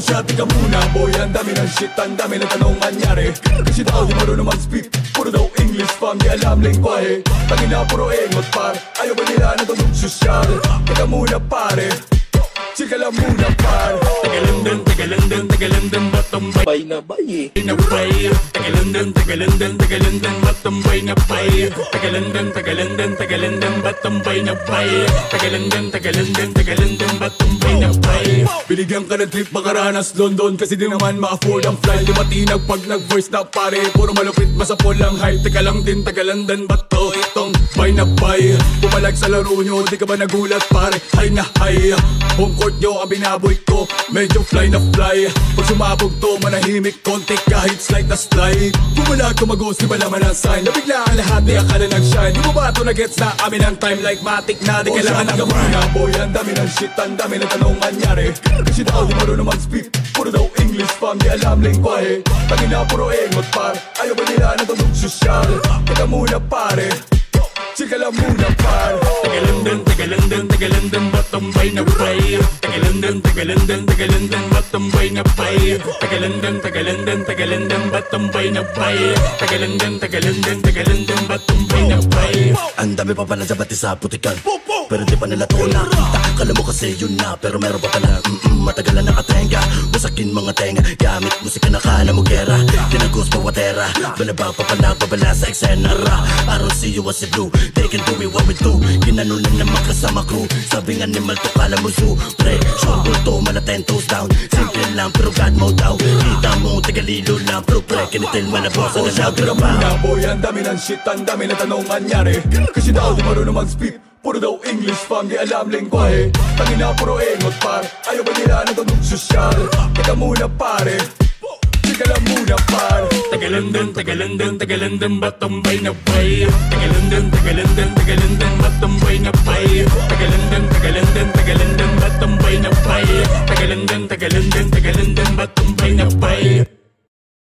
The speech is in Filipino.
siya, tika muna boy. Ang dami ng shit, ang dami ng tanong manyari Kasi daw di marunong mag-speak. Puro daw English fam, di alam lingwahe. Tangina puro engot par. Ayaw ba nila na tanong sosyal Tika muna pare. Chika lang muna par. Tagalindang, tagalindang, tagalindang, batumbay Bay na bay eh. na bay Tagalindang, tagalindang, tagalindang, batumbay na bay. Tagalindang, tagalindang, tagalindang, batumbay na bay. Tagalindang, tagalindang, tagalindang, batumbay na bay. Binigyan ka ng trip makaranas London. Kasi di naman ma-afford ang flight. Di matinag pag nag-voice na pare. Puro malupit masapol ang hype Teka lang din tagalandan ba to Itong bay na bay. Pumalag sa laro nyo Di ka ba nagulat pare? Hay na hay. Home court nyo ang binaboy ko. Medyo fly na fly Pag sumabog to manahimik konti Kahit slide na slide. Pumalag tumagos Di ba naman ang sign. Nabigla ang lahat Di akala nag-shine. Di mo ba ito na-gets na amin ang time Like matic na? Di kailangan ng gamana Boy ang dami ng shit Ang dami ng tanong manyari Kasi daw di marunong mag-speak. Puro daw English fam Di alam lingwahe. Tangina puro engot par. Ayaw ba nila na tanong sosyal Teka muna pare. Chika lang muna par Tagalindang, tagalindang, tagalindang, batumbay na bay Tagalindang, tagalindang, tagalindang, batumbay na bay Tagalindang, tagalindang, tagalindang, batumbay na bay Tagalindang, tagalindang, tagalindang, batumbay na bay Ang dami pa pala sa bati sa putikan Pero di pa nila to nakita Kala mo kasi yun na Pero meron pa pala mm-mm, Matagal na nakatenga. Wasakin mga tenga Gamit musika na kala mo gera. Tinagos pa watera Balaba pa pala babala sa eksena ra. I don't see you as a blue They can do it what we do. Ginano na naman kasama crew Sabi nga ni Malto kala mo zoo. Pre, sure to mala ten toes down. Simple lang pero God mo daw. Kita mo tagalilo lang Pero pre, kinitil malabosa na Sabi lagra na pa? boy Ang dami ng shit Ang dami ng tanong manyari Kasi daw di marunong mag-speak Puro daw English fam Di alam lingwahe Tangina puro engot par Ayaw ba nila na tanong sosyal Teka muna pare Chika lang muna par Tagalindang, tagalindang, tagalindang, batumbay na bay Tagalindang, tagalindang, tagalindang, batumbay na bay Tagalindang, tagalindang, tagalindang, batumbay na bay tagalindang, batumbay na bay